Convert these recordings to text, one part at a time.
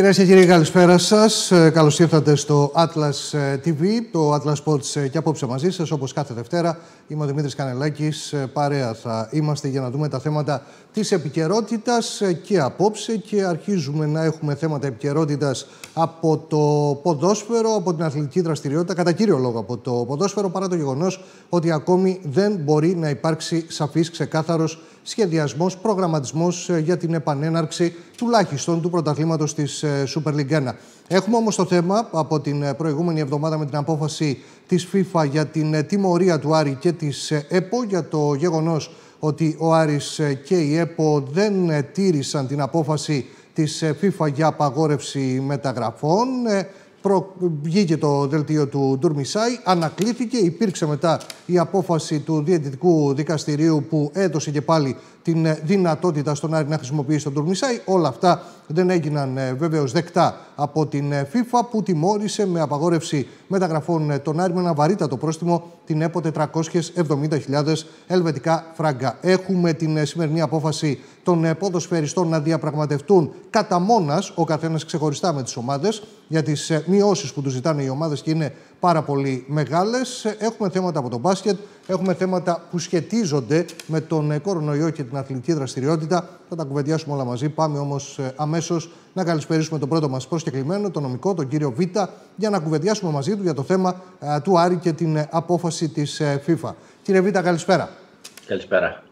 Κυρίες και κύριοι, καλησπέρα σας. Ε, Καλώς ήρθατε στο Atlas ε, TV, το Atlas Sports ε, και απόψε μαζί σας. Όπως κάθε Δευτέρα, είμαι ο Δημήτρης Κανελάκης. Παρέα θα είμαστε για να δούμε τα θέματα της επικαιρότητας και απόψε. Και αρχίζουμε να έχουμε θέματα επικαιρότητας από το ποδόσφαιρο, από την αθλητική δραστηριότητα, κατά κύριο λόγο από το ποδόσφαιρο, παρά το γεγονός ότι ακόμη δεν μπορεί να υπάρξει σαφής, ξεκάθαρος σχεδιασμός, προγραμματισμός για την επανέναρξη τουλάχιστον του πρωταθλήματος της Super League 1. Έχουμε όμως το θέμα από την προηγούμενη εβδομάδα με την απόφαση της FIFA για την τιμωρία του Άρη και της ΕΠΟ για το γεγονός ότι ο Άρης και η ΕΠΟ δεν τήρησαν την απόφαση της FIFA για απαγόρευση μεταγραφών. Προ... Βγήκε το δελτίο του Ντουρμισάη, ανακλήθηκε, υπήρξε μετά η απόφαση του Διαιτητικού Δικαστηρίου που έδωσε και πάλι την δυνατότητα στον Άρη να χρησιμοποιήσει τον Ντουρμισάη. Όλα αυτά δεν έγιναν ε, βεβαίως δεκτά από την ε, FIFA που τιμώρησε με απαγόρευση μεταγραφών ε, τον Άρη με ένα βαρύτατο πρόστιμο την ΕΠΟ 470.000 ελβετικά φράγκα. Έχουμε την σημερινή απόφαση των ποδοσφαιριστών να διαπραγματευτούν κατά μόνας ο καθένας ξεχωριστά με τις ομάδες για τις μειώσεις που τους ζητάνε οι ομάδες και είναι πάρα πολύ μεγάλες. Έχουμε θέματα από το μπάσκετ, έχουμε θέματα που σχετίζονται με τον κορονοϊό και την αθλητική δραστηριότητα. Θα τα κουβεντιάσουμε όλα μαζί. Πάμε όμως αμέσως να καλησπερίσουμε τον πρώτο μας προσκεκλημένο, τον νομικό, τον κύριο Β, για να κουβεντιάσουμε μαζί του για το θέμα του Άρη και την απόφαση της FIFA. Κύριε Β, καλησπέρα. Καλησπέρα.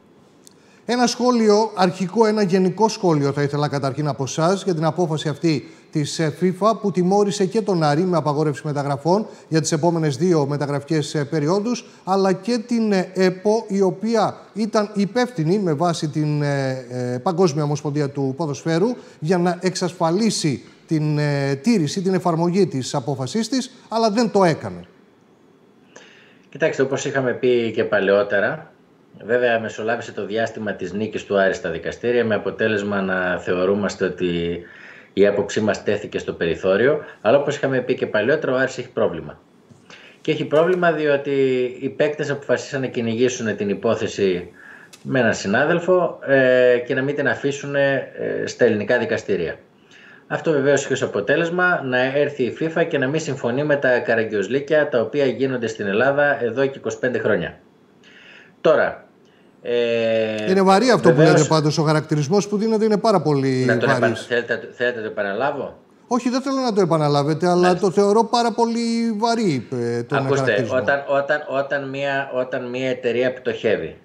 Ένα σχόλιο, αρχικό, ένα γενικό σχόλιο θα ήθελα καταρχήν από εσά για την απόφαση αυτή της FIFA που τιμώρησε και τον Άρη με απαγόρευση μεταγραφών για τις επόμενες δύο μεταγραφικές περιόδους, αλλά και την ΕΠΟ, η οποία ήταν υπεύθυνη με βάση την ε, Παγκόσμια Ομοσπονδία του Ποδοσφαίρου για να εξασφαλίσει την ε, τήρηση, την εφαρμογή της απόφασής της, αλλά δεν το έκανε. Κοιτάξτε, όπως είχαμε πει και παλαιότερα, Βέβαια, μεσολάβησε το διάστημα της νίκης του Άρη στα δικαστήρια με αποτέλεσμα να θεωρούμαστε ότι η άποψή μας τέθηκε στο περιθώριο. Αλλά όπως είχαμε πει και παλιότερα, ο Άρης έχει πρόβλημα. Και έχει πρόβλημα διότι οι παίκτες αποφασίσαν να κυνηγήσουν την υπόθεση με έναν συνάδελφο ε, και να μην την αφήσουν ε, στα ελληνικά δικαστήρια. Αυτό βεβαίως έχει ως αποτέλεσμα να έρθει η FIFA και να μην συμφωνεί με τα καραγκιοζλίκια τα οποία γίνονται στην Ελλάδα εδώ και 25 χρόνια. Τώρα, ε, είναι βαρύ αυτό βεβαίως... που λέτε πάντως, ο χαρακτηρισμός που δίνεται είναι πάρα πολύ να βαρύς. Επα... Θέλετε, θέλετε να το επαναλάβω; Όχι, δεν θέλω να το επαναλάβετε, αλλά το θεωρώ πάρα πολύ βαρύ ε, τον Ακούστε, όταν, όταν, όταν, μια, όταν μια εταιρεία πτωχεύει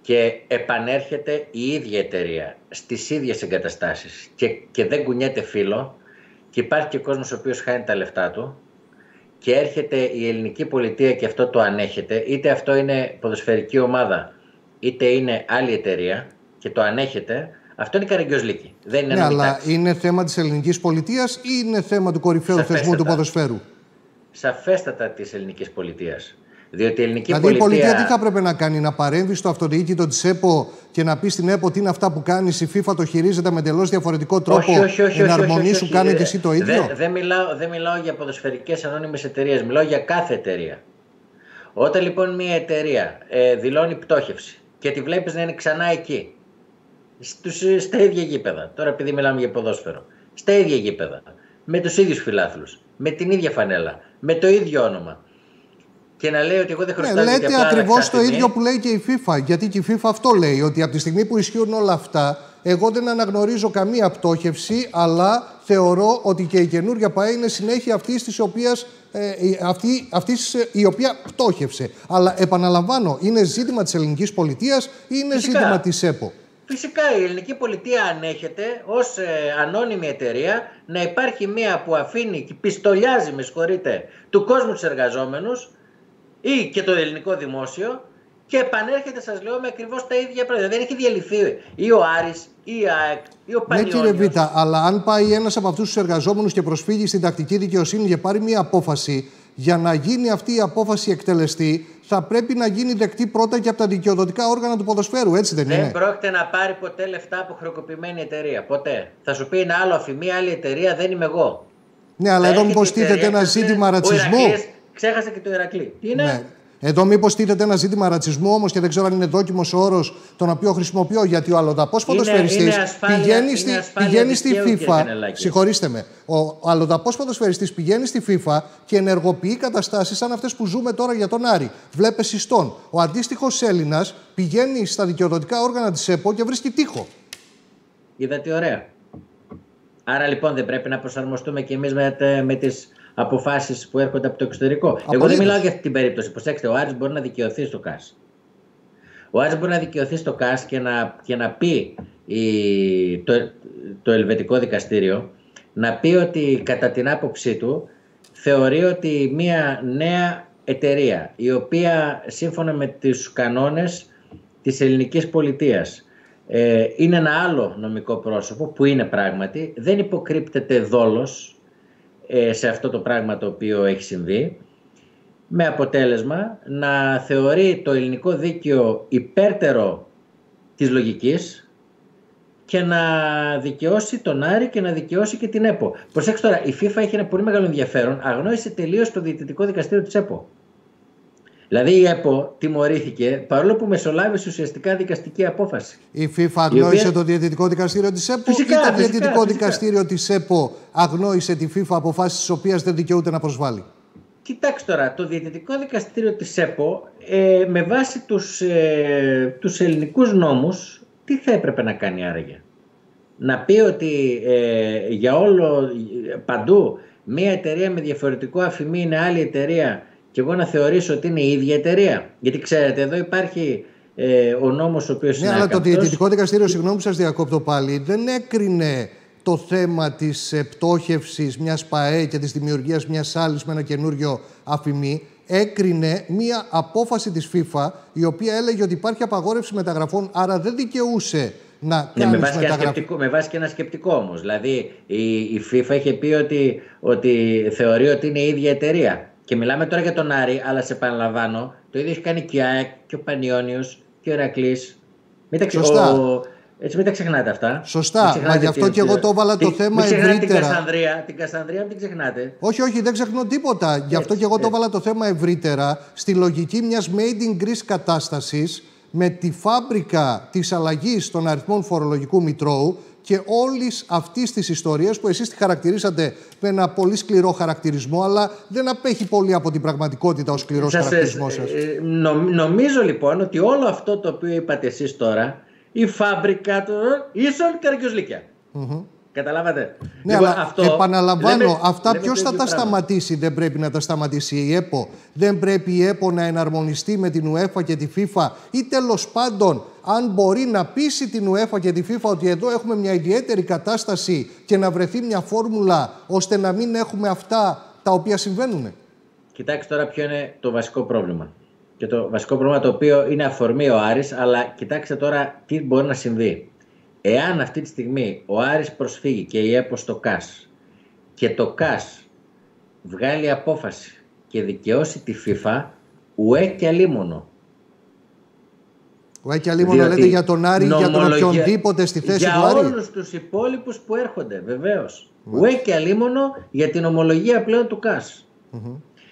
και επανέρχεται η ίδια εταιρεία στις ίδιες εγκαταστάσεις και, και δεν κουνιέται φίλο και υπάρχει και κόσμος ο οποίος χάνει τα λεφτά του και έρχεται η ελληνική πολιτεία και αυτό το ανέχεται, είτε αυτό είναι ποδοσφαιρική ομάδα, είτε είναι άλλη εταιρεία και το ανέχεται, αυτό είναι καραγκιόζλικη. Δεν είναι ναι, αλλά είναι θέμα της ελληνικής πολιτείας ή είναι θέμα του κορυφαίου Σαφέστατα. θεσμού του ποδοσφαίρου; Σαφέστατα της ελληνικής πολιτείας. Διότι η ελληνική δηλαδή πολιτεία... η πολιτεία τι θα έπρεπε να κάνει, να παρέμβει στο αυτοδιοίκητο της ΕΠΟ και να πει στην ΕΠΟ τι είναι αυτά που κάνεις, η FIFA το χειρίζεται με εντελώς διαφορετικό τρόπο. Όχι, όχι, όχι. σου κάνει και εσύ το ίδιο; Δεν δε μιλάω, δε μιλάω για ποδοσφαιρικές ανώνυμες εταιρείες, μιλάω για κάθε εταιρεία. Όταν λοιπόν μια εταιρεία ε, δηλώνει πτώχευση και τη βλέπεις να είναι ξανά εκεί. Στους, στα ίδια γήπεδα. Τώρα επειδή μιλάμε για ποδόσφαιρο. Στα ίδια γήπεδα. Με τους ίδιους φιλάθλους. Με την ίδια φανέλα. Με το ίδιο όνομα. Και να λέει ότι εγώ δεν χρωστάω. Ναι, λέτε ακριβώς το ίδιο που λέει και η FIFA. Γιατί και η FIFA αυτό λέει. Ότι από τη στιγμή που ισχύουν όλα αυτά, εγώ δεν αναγνωρίζω καμία πτώχευση, αλλά θεωρώ ότι και η καινούργια ΠΑΕ είναι συνέχεια αυτής της οποίας ε, αυτή, αυτής, ε, η οποία πτώχευσε. Αλλά επαναλαμβάνω, είναι ζήτημα της ελληνικής πολιτείας ή είναι Φυσικά. ζήτημα της ΕΠΟ; Φυσικά η ελληνική πολιτεία ανέχεται ως ε, ανώνυμη εταιρεία να υπάρχει μία που αφήνει και πιστολιάζει, με συγχωρείτε, του κόσμου τους εργαζόμενους ή και το ελληνικό δημόσιο και επανέρχεται, σας λέω, με ακριβώς τα ίδια πράγματα. Δεν έχει διαλυθεί ή ο Άρης ή η ΑΕΚ ή ο Πανιόνιος. Ναι, κύριε Β, αλλά αν πάει ένας από αυτούς τους εργαζόμενους και προσφύγει στην τακτική δικαιοσύνη και πάρει μια απόφαση, για να γίνει αυτή η απόφαση εκτελεστή, θα πρέπει να γίνει δεκτή πρώτα και από τα δικαιοδοτικά όργανα του ποδοσφαίρου, έτσι δεν, δεν είναι; Δεν πρόκειται να πάρει ποτέ λεφτά από χρεοκοπημένη εταιρεία. Ποτέ. Θα σου πει ένα άλλο αφημί, άλλη εταιρεία, δεν είμαι εγώ. Ναι, αλλά εδώ μήπως τίθεται ένα ζήτημα ρατσισμού. Ξέχασε και το Ηρακλή. Τι είναι; Ναι. Εδώ, μήπως τίθεται ένα ζήτημα ρατσισμού όμως και δεν ξέρω αν είναι δόκιμος όρος τον οποίο χρησιμοποιώ. Γιατί ο αλλοδαπό ποδοσφαιριστή πηγαίνει, στη, πηγαίνει στη FIFA. Συγχωρήστε με. Ο αλλοδαπό ποδοσφαιριστή πηγαίνει στη FIFA και ενεργοποιεί καταστάσεις σαν αυτές που ζούμε τώρα για τον Άρη. Βλέπε συστών. Ο αντίστοιχος Έλληνας πηγαίνει στα δικαιοδοτικά όργανα της ΕΠΟ και βρίσκει τείχο. Είδατε ωραία. Άρα λοιπόν δεν πρέπει να προσαρμοστούμε και εμείς με, με τις αποφάσεις που έρχονται από το εξωτερικό. Απολύτως. Εγώ δεν μιλάω για αυτή την περίπτωση. Προσέξτε, ο Άρης μπορεί να δικαιωθεί στο ΚΑΣ. Ο Άρης μπορεί να δικαιωθεί στο ΚΑΣ και να, και να πει η, το, το ελβετικό δικαστήριο να πει ότι κατά την άποψή του θεωρεί ότι μια νέα εταιρεία η οποία σύμφωνα με τους κανόνες της ελληνικής πολιτείας ε, είναι ένα άλλο νομικό πρόσωπο που είναι πράγματι, δεν υποκρύπτεται δόλος ε, σε αυτό το πράγμα το οποίο έχει συμβεί με αποτέλεσμα να θεωρεί το ελληνικό δίκαιο υπέρτερο της λογικής και να δικαιώσει τον Άρη και να δικαιώσει και την ΕΠΟ. Προσέξτε τώρα, η FIFA έχει ένα πολύ μεγάλο ενδιαφέρον, αγνόησε τελείως το διαιτητικό δικαστήριο της ΕΠΟ. Δηλαδή η ΕΠΟ τιμωρήθηκε παρόλο που μεσολάβησε ουσιαστικά δικαστική απόφαση. Η FIFA αγνόησε οποία... το διαιτητικό δικαστήριο της ΕΠΟ φυσικά, ή το φυσικά, διαιτητικό φυσικά. δικαστήριο της ΕΠΟ αγνόησε τη FIFA αποφάσεις τις οποίες δεν δικαιούται να προσβάλλει. Κοιτάξτε τώρα, το διαιτητικό δικαστήριο της ΕΠΟ ε, με βάση τους, ε, τους ελληνικούς νόμους τι θα έπρεπε να κάνει άραγε; Να πει ότι ε, για όλο παντού μία εταιρεία με διαφορετικό αφημί είναι άλλη εταιρεία και εγώ να θεωρήσω ότι είναι η ίδια εταιρεία. Γιατί ξέρετε, εδώ υπάρχει ε, ο νόμος ο οποίος ναι, είναι. Ναι, αλλά το Διαιτητικό Δικαστήριο, συγγνώμη που σας διακόπτω πάλι, δεν έκρινε το θέμα της πτώχευση μιας ΠαΕ και της δημιουργίας μιας άλλης με ένα καινούριο αφημί. Έκρινε μία απόφαση της FIFA η οποία έλεγε ότι υπάρχει απαγόρευση μεταγραφών άρα δεν δικαιούσε να ναι, με, βάση με βάση και ένα σκεπτικό όμως. Δηλαδή η, η FIFA είχε πει ότι, ότι θεωρεί ότι είναι η ίδια εταιρεία. Και μιλάμε τώρα για τον Άρη, αλλά σε επαναλαμβάνω, το ίδιο έχει κάνει και ο ΑΕΚ και ο Πανιόνιος και ο Ερακλής. Μην τα, Σωστά. Ο... Έτσι μην τα ξεχνάτε αυτά. Σωστά, μα γι' αυτό και εγώ το έβαλα το θέμα μην ευρύτερα. Την Κασανδρία, την Κασανδρία μην την ξεχνάτε. Όχι, όχι, δεν ξεχνώ τίποτα. Γι' αυτό και εγώ το έβαλα το θέμα ευρύτερα στη λογική μιας made in Greece κατάστασης με τη φάμπρικα της αλλαγής των αριθμών φορολογικού μητρώου και όλης αυτής της ιστορίας που εσείς τη χαρακτηρίσατε με ένα πολύ σκληρό χαρακτηρισμό, αλλά δεν απέχει πολύ από την πραγματικότητα ο σκληρός χαρακτηρισμός σας. Ε, νομίζω λοιπόν ότι όλο αυτό το οποίο είπατε εσείς τώρα, η φάμπρικα του ίσον καρκιοσλίκια. Καταλάβατε; Ναι, λοιπόν, αλλά αυτό, επαναλαμβάνω, λέμε, αυτά ποιος θα τα σταματήσει, δεν πρέπει να τα σταματήσει η ΕΠΟ. Δεν πρέπει η ΕΠΟ να εναρμονιστεί με την UEFA και τη FIFA ή τέλος πάντων αν μπορεί να πείσει την UEFA και τη FIFA ότι εδώ έχουμε μια ιδιαίτερη κατάσταση και να βρεθεί μια φόρμουλα ώστε να μην έχουμε αυτά τα οποία συμβαίνουν. Κοιτάξτε τώρα ποιο είναι το βασικό πρόβλημα. Και το βασικό πρόβλημα το οποίο είναι αφορμή ο Άρης, αλλά κοιτάξτε τώρα τι μπορεί να συμβεί. Εάν αυτή τη στιγμή ο Άρης προσφύγει και η ΕΠΟ στο ΚΑΣ και το ΚΑΣ βγάλει απόφαση και δικαιώσει τη FIFA, ουέ και αλίμονο. Ουέ και αλίμονο λέτε για τον Άρη, για τον οποιονδήποτε στη θέση για του Άρη. Για όλους τους υπόλοιπους που έρχονται, βεβαίως. Ουέ και αλίμονο για την ομολογία πλέον του ΚΑΣ.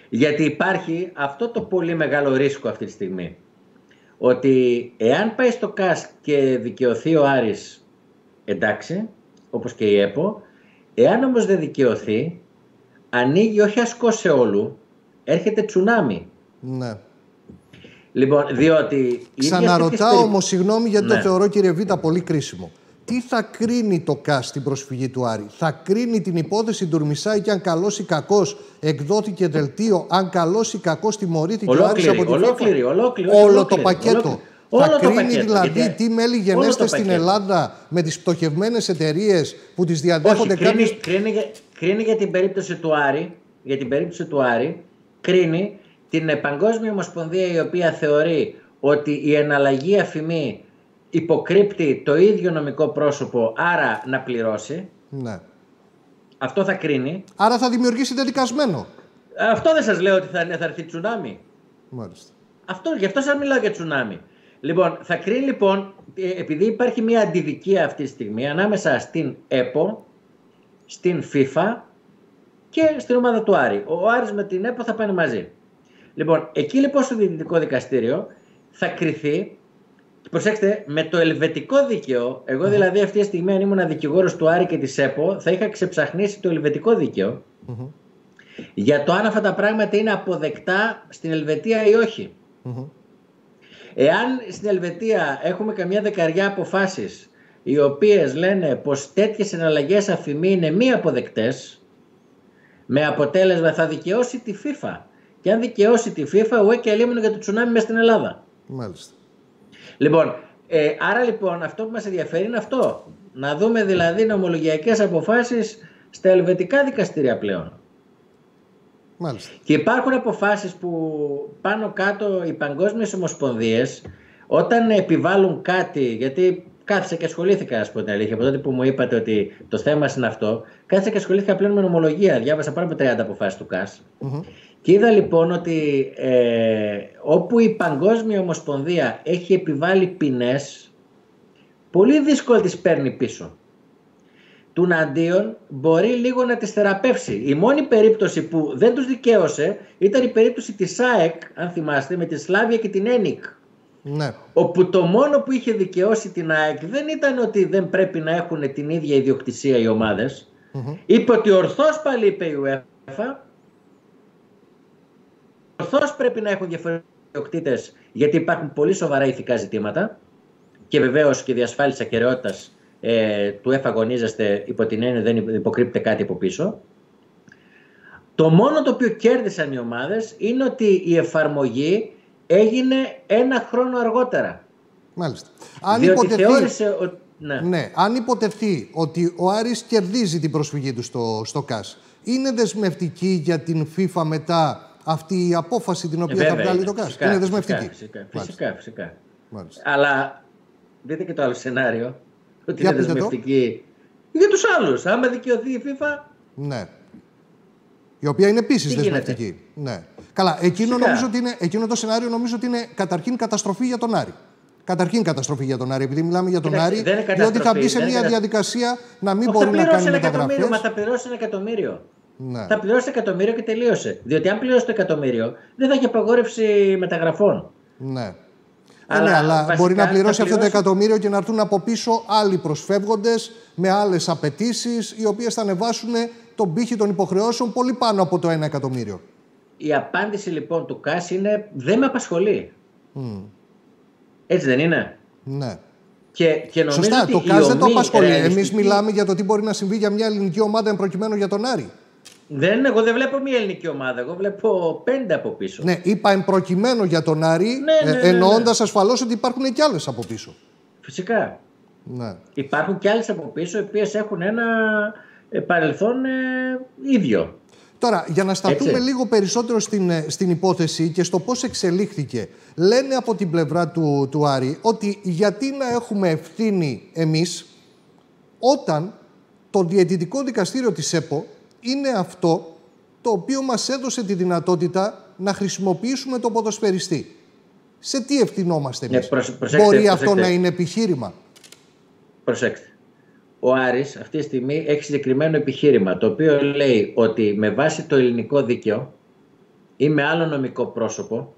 Γιατί υπάρχει αυτό το πολύ μεγάλο ρίσκο αυτή τη στιγμή. Ότι εάν πάει στο ΚΑΣ και δικαιωθεί ο Άρης εντάξει, όπως και η ΕΠΟ. Εάν όμως δεν δικαιωθεί, ανοίγει όχι ασκός σε όλου, έρχεται τσουνάμι. Ναι. Λοιπόν, διότι... Ξαναρωτάω όμως, συγγνώμη γιατί ναι. το θεωρώ κύριε Βίτα πολύ κρίσιμο. Τι θα κρίνει το ΚΑΣ στην προσφυγή του Άρη; Θα κρίνει την υπόθεση του Ουρμισάη και αν καλός ή κακός εκδόθηκε δελτίο, αν καλός ή κακός τιμωρήθηκε ο Άρης από την ολόκληρη, ολόκληρη, Όλο το πακέτο. Όλο θα κρίνει πακέτο, δηλαδή γιατί... τι μέλη γενέστε στην Ελλάδα με τις πτωχευμένες εταιρείες που τις διαδέχονται Όχι, κρίνει, κρίνει, κρίνει, για την περίπτωση του Άρη, για την περίπτωση του Άρη, κρίνει την Παγκόσμια Ομοσπονδία η οποία θεωρεί ότι η εναλλαγή αφημί υποκρύπτει το ίδιο νομικό πρόσωπο, άρα να πληρώσει. Ναι. Αυτό θα κρίνει. Άρα θα δημιουργήσει δεδικασμένο. Αυτό δεν σας λέω ότι θα, θα έρθει τσουνάμι. Μάλιστα. Αυτό, γι' αυτό σας μιλάω για τσουνάμι. Λοιπόν, θα κρίνει λοιπόν, ε, επειδή υπάρχει μια αντιδικία αυτή τη στιγμή ανάμεσα στην ΕΠΟ, στην FIFA και στην ομάδα του Άρη. Ο Άρης με την ΕΠΟ θα πάνε μαζί. Λοιπόν, εκεί λοιπόν στο Διαιτητικό Δικαστήριο θα κριθεί, προσέξτε, με το ελβετικό δίκαιο, εγώ δηλαδή αυτή τη στιγμή αν ήμουν δικηγόρος του Άρη και της ΕΠΟ, θα είχα ξεψαχνίσει το ελβετικό για το αν αυτά τα πράγματα είναι αποδεκτά στην Ελβετία ή όχι. Εάν στην Ελβετία έχουμε καμιά δεκαριά αποφάσεις οι οποίες λένε πως τέτοιες εναλλαγές αφημί είναι μη αποδεκτές, με αποτέλεσμα θα δικαιώσει τη FIFA. Και αν δικαιώσει τη FIFA, ουέ και αλίμονο για το τσουνάμι μέσα στην Ελλάδα. Μάλιστα. Λοιπόν, ε, άρα λοιπόν αυτό που μας ενδιαφέρει είναι αυτό. Να δούμε δηλαδή νομολογιακές αποφάσεις στα ελβετικά δικαστήρια πλέον. Μάλιστα. Και υπάρχουν αποφάσεις που πάνω κάτω οι παγκόσμιες ομοσπονδίες όταν επιβάλλουν κάτι, γιατί κάθισα και ασχολήθηκα, ας πούμε την αλήθεια, από τότε που μου είπατε ότι το θέμα είναι αυτό, κάθισα και ασχολήθηκα πλέον με νομολογία. Διάβασα πάνω από 30 αποφάσεις του ΚΑΣ. Και είδα λοιπόν ότι ε, όπου η Παγκόσμια Ομοσπονδία έχει επιβάλει ποινές, πολύ δύσκολα τις παίρνει πίσω του αντίον μπορεί λίγο να τις θεραπεύσει. Η μόνη περίπτωση που δεν τους δικαίωσε ήταν η περίπτωση της ΑΕΚ, αν θυμάστε, με τη Σλάβια και την Ένικ. Ναι. Όπου το μόνο που είχε δικαιώσει την ΑΕΚ δεν ήταν ότι δεν πρέπει να έχουν την ίδια ιδιοκτησία οι ομαδες Είπε ότι ορθώς πάλι είπε η UEFA, ορθώς πρέπει να έχουν διαφορετικούς ιδιοκτήτες γιατί υπάρχουν πολύ σοβαρά ηθικά ζητήματα και βεβαίως και διασφάλιση ακαιρεότητας ε, του εφαγωνίζεστε υπό την έννοια δεν υποκρύπτεται κάτι από πίσω. Το μόνο το οποίο κέρδισαν οι ομάδες είναι ότι η εφαρμογή έγινε ένα χρόνο αργότερα. Μάλιστα. Αν Διότι υποτεθεί, θεώρησε ότι... Ναι. ναι. αν υποτεθεί ότι ο Άρης κερδίζει την προσφυγή του στο, στο ΚΑΣ, είναι δεσμευτική για την FIFA μετά αυτή η απόφαση την οποία θα βγάλει το ΚΑΣ; Φυσικά, είναι δεσμευτική. Φυσικά, φυσικά. φυσικά, Αλλά δείτε και το άλλο σενάριο ότι είναι δεσμευτική. Για τους άλλους. Άμα δικαιωθεί η FIFA. Ναι. Η οποία είναι επίσης δεσμευτική. Ναι. Καλά, εκείνο, νομίζω ότι είναι, εκείνο το σενάριο νομίζω ότι είναι καταρχήν καταστροφή για τον Άρη. Καταρχήν καταστροφή για τον Άρη, επειδή μιλάμε για τον Άρη, διότι θα μπει σε μια διαδικασία να μην μπορεί να κάνει μεταγραφές. Μα θα πληρώσει ένα εκατομμύριο. Ναι. Θα πληρώσει εκατομμύριο και τελείωσε. Διότι αν πληρώσει το εκατομμύριο, δεν θα έχει απαγόρευση μεταγραφών. Ναι. Αλλά, ναι, αλλά μπορεί να πληρώσει αυτό το εκατομμύριο και να έρθουν από πίσω άλλοι προσφεύγοντες με άλλες απαιτήσεις, οι οποίες θα ανεβάσουν τον πύχη των υποχρεώσεων πολύ πάνω από το ένα εκατομμύριο. Η απάντηση λοιπόν του ΚΑΣ είναι δεν με απασχολεί. Έτσι δεν είναι; Ναι. Και, και νομίζω Σωστά, ότι το ΚΑΣ δεν το απασχολεί. Εμείς μιλάμε για το τι μπορεί να συμβεί για μια ελληνική ομάδα προκειμένου για τον Άρη. Δεν, εγώ δεν βλέπω μία ελληνική ομάδα. Εγώ βλέπω πέντε από πίσω. Ναι, είπα εμπροκειμένο για τον Άρη, ναι, ναι, ναι, ναι εννοώντας ασφαλώς ότι υπάρχουν και άλλες από πίσω. Φυσικά. Ναι. Υπάρχουν και άλλες από πίσω, οι οποίες έχουν ένα ε, παρελθόν ε, ίδιο. Τώρα, για να σταθούμε λίγο περισσότερο στην, ε, στην υπόθεση και στο πώς εξελίχθηκε, λένε από την πλευρά του, του Άρη ότι γιατί να έχουμε ευθύνη εμείς όταν το Διαιτητικό Δικαστήριο της ΕΠΟ είναι αυτό το οποίο μας έδωσε τη δυνατότητα να χρησιμοποιήσουμε το ποδοσφαιριστή. Σε τι ευθυνόμαστε ναι, εμείς; Ναι, Μπορεί αυτό να είναι επιχείρημα; Προσέξτε. Ο Άρης αυτή τη στιγμή έχει συγκεκριμένο επιχείρημα το οποίο λέει ότι με βάση το ελληνικό δίκαιο είμαι άλλο νομικό πρόσωπο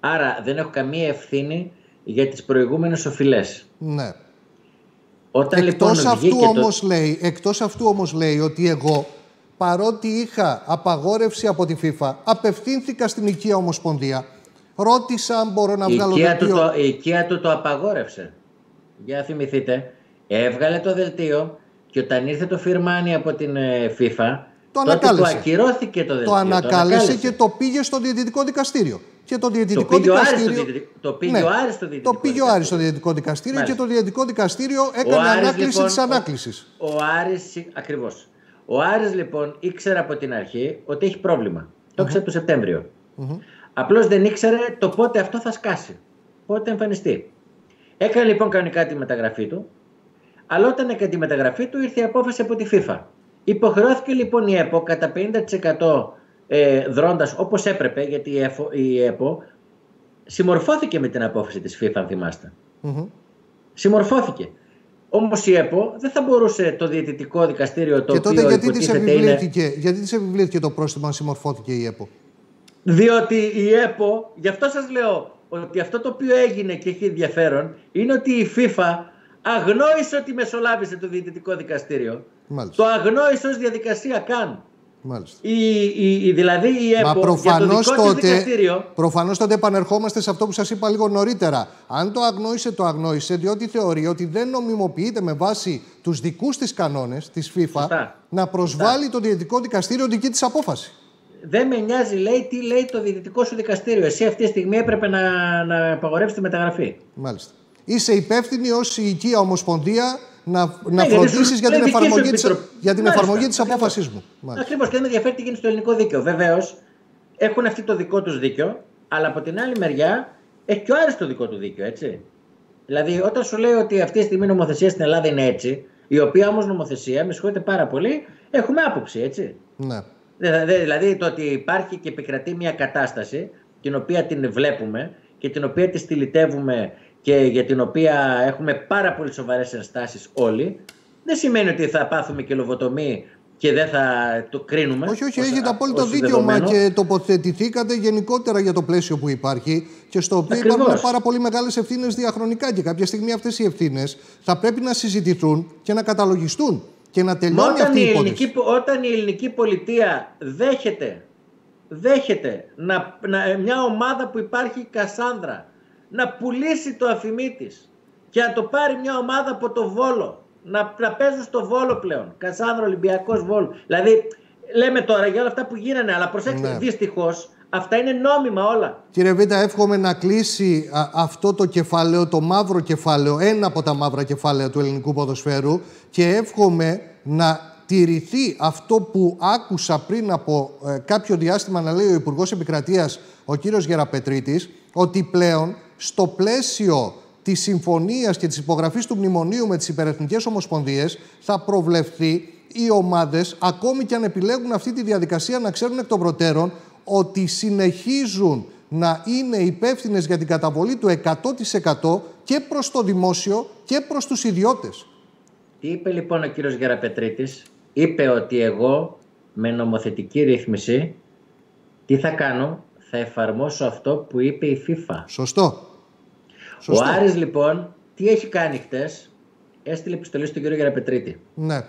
άρα δεν έχω καμία ευθύνη για τις προηγούμενες οφειλές. Ναι. Όταν λοιπόν εκτός, αυτού όμως λέει, εκτός αυτού όμως λέει ότι εγώ παρότι είχα απαγόρευση από τη FIFA, απευθύνθηκα στην οικία Ομοσπονδία. Ρώτησα αν μπορώ να βγάλω δελτίο. το, η οικία του το απαγόρευσε. Για θυμηθείτε, έβγαλε το δελτίο και όταν ήρθε το φιρμάνι από την ε, FIFA, το ανακάλεσε. Το ακυρώθηκε το δελτίο. Το ανακάλεσε, και το πήγε στο Διαιτητικό Δικαστήριο. Και το Διαιτητικό το Δικαστήριο. Το πήγε ο Άρης στο Διαιτητικό Το πήγε ο Άρης στο Διαιτητικό Δικαστήριο και το Διαιτητικό Δικαστήριο έκανε ανάκληση λοιπόν, τη ανάκλησης. Ο, ο Άρης, ακριβώς. Ο Άρης λοιπόν ήξερε από την αρχή ότι έχει πρόβλημα. Το ήξερε το Σεπτέμβριο. Mm-hmm. Απλώς δεν ήξερε το πότε αυτό θα σκάσει. Πότε εμφανιστεί. Έκανε λοιπόν κανονικά τη μεταγραφή του. Αλλά όταν έκανε τη μεταγραφή του ήρθε η απόφαση από τη FIFA. Υποχρεώθηκε λοιπόν η ΕΠΟ κατά 50% ε, δρώντας όπως έπρεπε γιατί η, ΕΠΟ, η ΕΠΟ συμμορφώθηκε με την απόφαση της FIFA αν θυμαστε Συμμορφώθηκε. Όμως η ΕΠΟ δεν θα μπορούσε το διαιτητικό δικαστήριο το και οποίο τότε γιατί της επιβλήθηκε, είναι... γιατί της επιβλήθηκε το πρόστιμο αν συμμορφώθηκε η ΕΠΟ; Διότι η ΕΠΟ, γι' αυτό σας λέω ότι αυτό το οποίο έγινε και έχει ενδιαφέρον είναι ότι η FIFA αγνόησε ότι μεσολάβησε το Διαιτητικό Δικαστήριο. Το αγνόησε ως διαδικασία καν. Μάλιστα. Η, η, η, δηλαδή η ΕΠΟ Μα προφανώς για το τότε, δικαστήριο... Προφανώς τότε επανερχόμαστε σε αυτό που σας είπα λίγο νωρίτερα. Αν το αγνόησε, το αγνόησε, διότι θεωρεί ότι δεν νομιμοποιείται με βάση τους δικούς της κανόνες της FIFA να προσβάλλει το Διαιτητικό Δικαστήριο δική της απόφαση. Δεν με νοιάζει, λέει, τι λέει το Διαιτητικό σου Δικαστήριο. Εσύ αυτή τη στιγμή έπρεπε να, να απαγορεύσει τη μεταγραφή. Μάλιστα. Είσαι υπεύθυνη ως η οικία Ομοσπονδία να, να ναι, φροντίσεις για την εφαρμογή τη για την εφαρμογή της απόφασής μου. Ακριβώς και δεν με ενδιαφέρει τι γίνεται στο ελληνικό δίκαιο. Βεβαίως έχουν αυτοί το δικό τους δίκαιο, αλλά από την άλλη μεριά έχει και ο Άρης το δικό του δίκαιο, έτσι. Δηλαδή, όταν σου λέει ότι αυτή τη στιγμή η νομοθεσία στην Ελλάδα είναι έτσι, η οποία όμως νομοθεσία, με συγχωρείτε πάρα πολύ, έχουμε άποψη, έτσι. Ναι. Δηλαδή, το ότι υπάρχει και επικρατεί μια κατάσταση την οποία την βλέπουμε και την οποία τη στυλιτεύουμε και για την οποία έχουμε πάρα πολύ σοβαρές ενστάσεις όλοι, δεν σημαίνει ότι θα πάθουμε και λοβοτομή και δεν θα το κρίνουμε. Όχι, όχι, έχετε απόλυτο δίκιο. και τοποθετηθήκατε γενικότερα για το πλαίσιο που υπάρχει και στο οποίο Ακριβώς. υπάρχουν πάρα πολύ μεγάλες ευθύνες διαχρονικά. Και κάποια στιγμή αυτές οι ευθύνες θα πρέπει να συζητηθούν και να καταλογιστούν και να τελειώνει όταν αυτή η, ελληνική, Όταν η ελληνική πολιτεία δέχεται, δέχεται να, να, μια ομάδα που υπάρχει Κασάνδρα να πουλήσει το αφημί της και να το πάρει μια ομάδα από το Βόλο. Να, να παίζουν στο Βόλο πλέον. Κασάνδρο, Ολυμπιακός Βόλο. Δηλαδή, λέμε τώρα για όλα αυτά που γίνανε, αλλά προσέξτε, ναι. δυστυχώς αυτά είναι νόμιμα όλα. Κύριε Βίτα, εύχομαι να κλείσει αυτό το κεφάλαιο, το μαύρο κεφάλαιο, ένα από τα μαύρα κεφάλαια του ελληνικού ποδοσφαίρου και εύχομαι να τηρηθεί αυτό που άκουσα πριν από ε, κάποιο διάστημα να λέει ο Υπουργός Επικρατείας, ο κύριος Γεραπετρίτης, ότι πλέον στο πλαίσιο της συμφωνίας και της υπογραφής του μνημονίου με τις υπερεθνικές ομοσπονδίες θα προβλεφθεί οι ομάδες, ακόμη και αν επιλέγουν αυτή τη διαδικασία, να ξέρουν εκ των προτέρων ότι συνεχίζουν να είναι υπεύθυνες για την καταβολή του 100% και προς το δημόσιο και προς τους ιδιώτες. Τι είπε λοιπόν ο κύριος Γεραπετρίτης, είπε ότι εγώ με νομοθετική ρύθμιση τι θα κάνω, θα εφαρμόσω αυτό που είπε η FIFA. Σωστό. Ο Άρης λοιπόν, τι έχει κάνει χτες, έστειλε επιστολή στον κύριο Γεραπετρίτη. Ναι.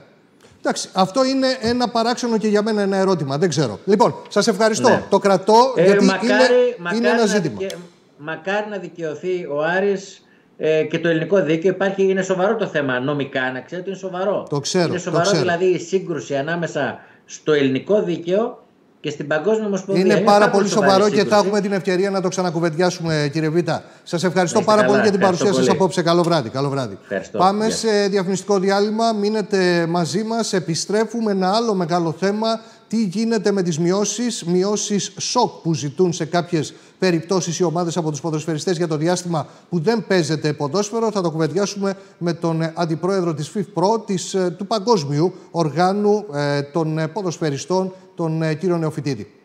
Εντάξει, αυτό είναι ένα παράξενο και για μένα ένα ερώτημα. Δεν ξέρω. Λοιπόν, σας ευχαριστώ. Ναι. Το κρατώ ε, γιατί μακάρι, είναι, μακάρι είναι ένα ζήτημα. Δικαι... Μακάρι να δικαιωθεί ο Άρης ε, και το ελληνικό δίκαιο. Υπάρχει, είναι σοβαρό το θέμα νομικά, να ξέρετε, είναι σοβαρό. Το ξέρω. Είναι σοβαρό το ξέρω. δηλαδή η σύγκρουση ανάμεσα στο ελληνικό δίκαιο και στην Παγκόσμια Ομοσπονδία. Είναι, είναι πάρα πολύ σοβαρό και θα έχουμε την ευκαιρία να το ξανακουβεντιάσουμε, κύριε Βίτα. Σας ευχαριστώ πάρα πολύ για την παρουσία σας απόψε. Καλό βράδυ. Καλό βράδυ. Πάμε σε διαφημιστικό διάλειμμα. Μείνετε μαζί μας. Επιστρέφουμε ένα άλλο μεγάλο θέμα. Τι γίνεται με τις μειώσεις, μειώσεις σοκ που ζητούν σε κάποιες περιπτώσεις οι ομάδες από τους ποδοσφαιριστές για το διάστημα που δεν παίζεται ποδόσφαιρο. Θα το κουβεντιάσουμε με τον αντιπρόεδρο της FIFPro, της, ε, του Παγκόσμιου Οργάνου ε, των Ποδοσφαιριστών τον κύριο Νεοφυτίδη.